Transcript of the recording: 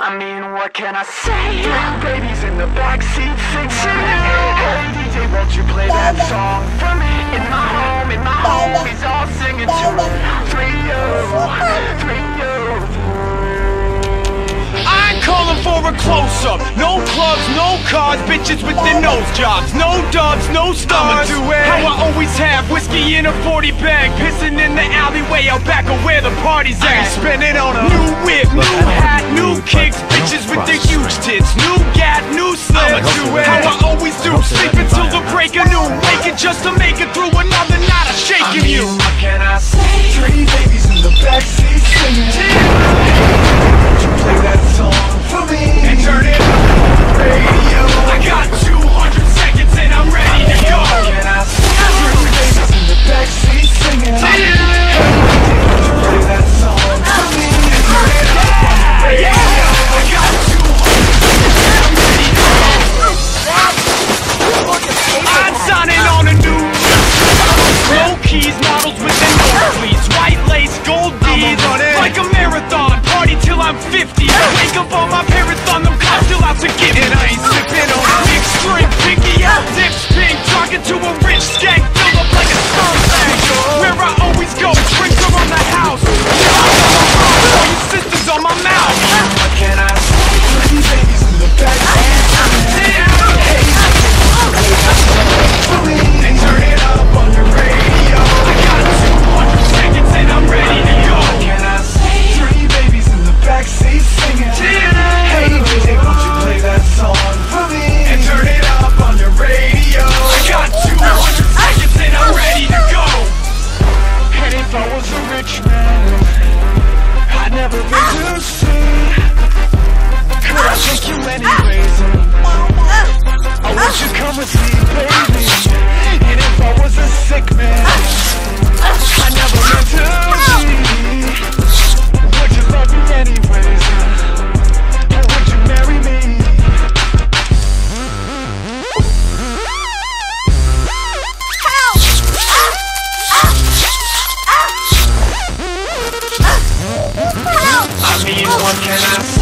I mean, what can I say? Baby's in the backseat singing. Hey DJ, won't you play that song for me? In my home, in my home, he's all singing to me. Three oh, three I'm calling for a close-up. No clubs, no cars, bitches with their nose jobs. No dubs, no stars. do it. How I always have whiskey in a 40 bag. Pissing in the alleyway out back of where the party's at. Spend it on a New whip, new hat, new kicks, bitches with their huge tits, new gat, new slip. How I always do, sleep until the break of noon, waking just to make it through another night of shaking you. What can I say? Three babies in the backseat singing. Keys, models with the nosebleeds White lace, gold it. Like a marathon, party till I'm 50 Wake up on my marathon, them cops still out to get me me in one can